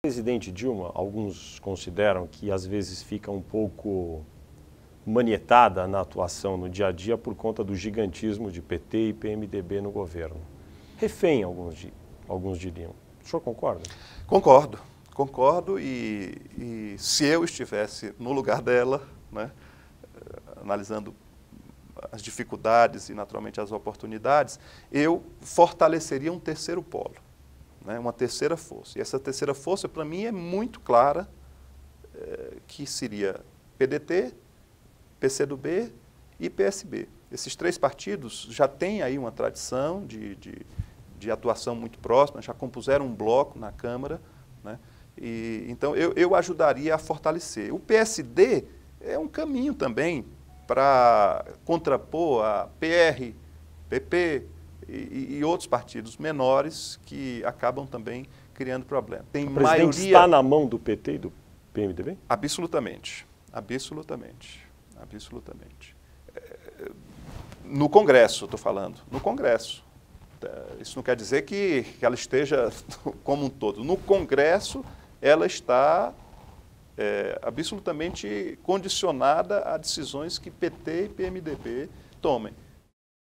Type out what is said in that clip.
presidente Dilma, alguns consideram que às vezes fica um pouco manietada na atuação no dia a dia por conta do gigantismo de PT e PMDB no governo. Refém, alguns, alguns diriam. O senhor concorda? Concordo, concordo e, e se eu estivesse no lugar dela, né, analisando as dificuldades e naturalmente as oportunidades, eu fortaleceria um terceiro polo, né, uma terceira força. E essa terceira força, para mim, é muito clara, é, que seria PDT, PCdoB e PSB. Esses três partidos já têm aí uma tradição de, de, de atuação muito próxima, já compuseram um bloco na Câmara, né? E, então eu, eu ajudaria a fortalecer. O PSD é um caminho também para contrapor a PR, PP e, e, outros partidos menores que acabam também criando problema. Tem o maioria está na mão do PT e do PMDB? Absolutamente, absolutamente absolutamente. É, no Congresso, estou falando, no Congresso. É, isso não quer dizer que, que ela esteja como um todo. No Congresso, ela está é, absolutamente condicionada a decisões que PT e PMDB tomem.